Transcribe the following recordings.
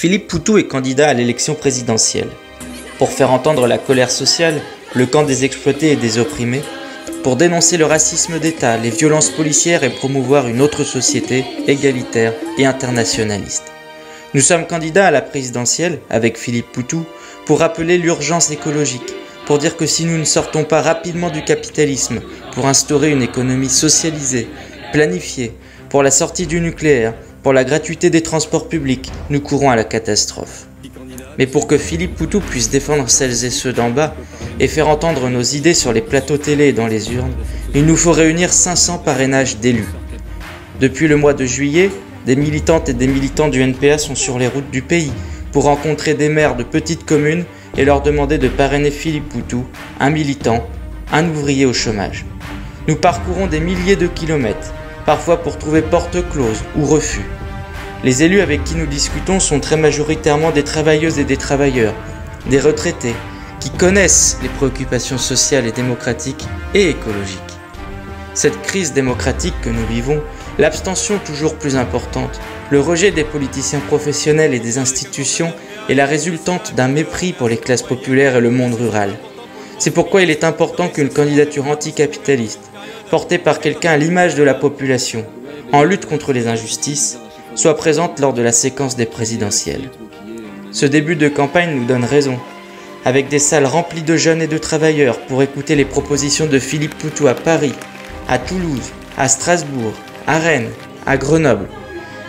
Philippe Poutou est candidat à l'élection présidentielle. Pour faire entendre la colère sociale, le camp des exploités et des opprimés, pour dénoncer le racisme d'État, les violences policières et promouvoir une autre société égalitaire et internationaliste. Nous sommes candidats à la présidentielle, avec Philippe Poutou, pour rappeler l'urgence écologique, pour dire que si nous ne sortons pas rapidement du capitalisme, pour instaurer une économie socialisée, planifiée, pour la sortie du nucléaire, pour la gratuité des transports publics, nous courons à la catastrophe. Mais pour que Philippe Poutou puisse défendre celles et ceux d'en bas et faire entendre nos idées sur les plateaux télé et dans les urnes, il nous faut réunir 500 parrainages d'élus. Depuis le mois de juillet, des militantes et des militants du NPA sont sur les routes du pays pour rencontrer des maires de petites communes et leur demander de parrainer Philippe Poutou, un militant, un ouvrier au chômage. Nous parcourons des milliers de kilomètres parfois pour trouver porte close ou refus. Les élus avec qui nous discutons sont très majoritairement des travailleuses et des travailleurs, des retraités, qui connaissent les préoccupations sociales et démocratiques et écologiques. Cette crise démocratique que nous vivons, l'abstention toujours plus importante, le rejet des politiciens professionnels et des institutions est la résultante d'un mépris pour les classes populaires et le monde rural. C'est pourquoi il est important qu'une candidature anticapitaliste, portée par quelqu'un à l'image de la population, en lutte contre les injustices, soit présente lors de la séquence des présidentielles. Ce début de campagne nous donne raison, avec des salles remplies de jeunes et de travailleurs pour écouter les propositions de Philippe Poutou à Paris, à Toulouse, à Strasbourg, à Rennes, à Grenoble.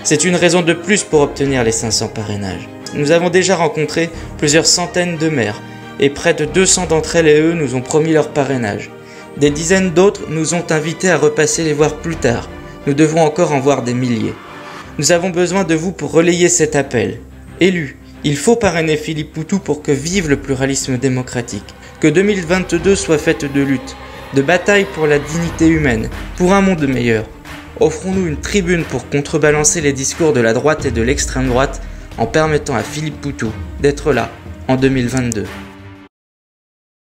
C'est une raison de plus pour obtenir les 500 parrainages. Nous avons déjà rencontré plusieurs centaines de maires, et près de 200 d'entre elles et eux nous ont promis leur parrainage. Des dizaines d'autres nous ont invités à repasser les voir plus tard. Nous devons encore en voir des milliers. Nous avons besoin de vous pour relayer cet appel. Élus, il faut parrainer Philippe Poutou pour que vive le pluralisme démocratique, que 2022 soit faite de lutte, de bataille pour la dignité humaine, pour un monde meilleur. Offrons-nous une tribune pour contrebalancer les discours de la droite et de l'extrême droite en permettant à Philippe Poutou d'être là en 2022.